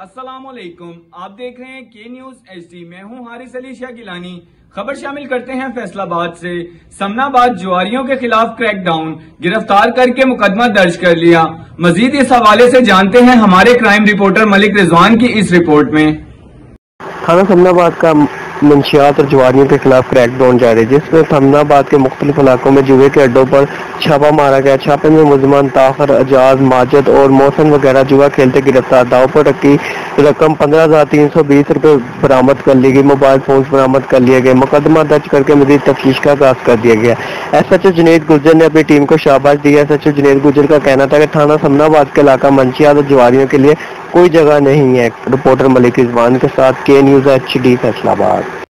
असलकुम आप देख रहे हैं के न्यूज़ एच डी मैं हूँ हारिस अली शाह गिलानी। खबर शामिल करते हैं फैसलाबाद से। समनाबाद जुआरियों के खिलाफ क्रैकडाउन, गिरफ़्तार करके मुकदमा दर्ज कर लिया। मजीद इस हवाले से जानते हैं हमारे क्राइम रिपोर्टर मलिक रिजवान की इस रिपोर्ट में। थाना समनाबाद का मंशियात और जवारियों के खिलाफ क्रैकडाउन जारी जिसमें थमनाबाद के मुख्तलिफ़ इलाकों में जुए के अड्डों पर छापा मारा गया। छापे में मुजमान ताखर अजाज माजद और मौसम वगैरह जुआ खेलते गिरफ़्तार। दाव पर रखी रकम पंद्रह हज़ार तीन सौ बीस रुपये बरामद कर ली गई। मोबाइल फ़ोन बरामद कर लिए गए। मुकदमा दर्ज करके मजीद तफ्तीश का आगाज़ कर दिया गया। S H O Junaid Gurjar ने अपनी टीम को शाबाश दी। S H O Junaid Gurjar का कहना था कि थाना समनाबाद के इलाका मंशियात और जवारियों के लिए कोई जगह नहीं है। रिपोर्टर मलिक रिजवान के साथ के न्यूज़ एच डी फैसलाबाद।